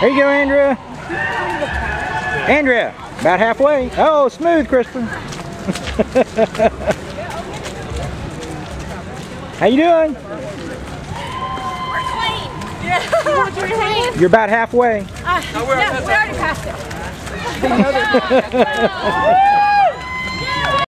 There you go, Andrea. Andrea about halfway. Oh, smooth, Christopher. How you doing? We're clean. Yeah. You're about halfway. Uh, no, we already passed it.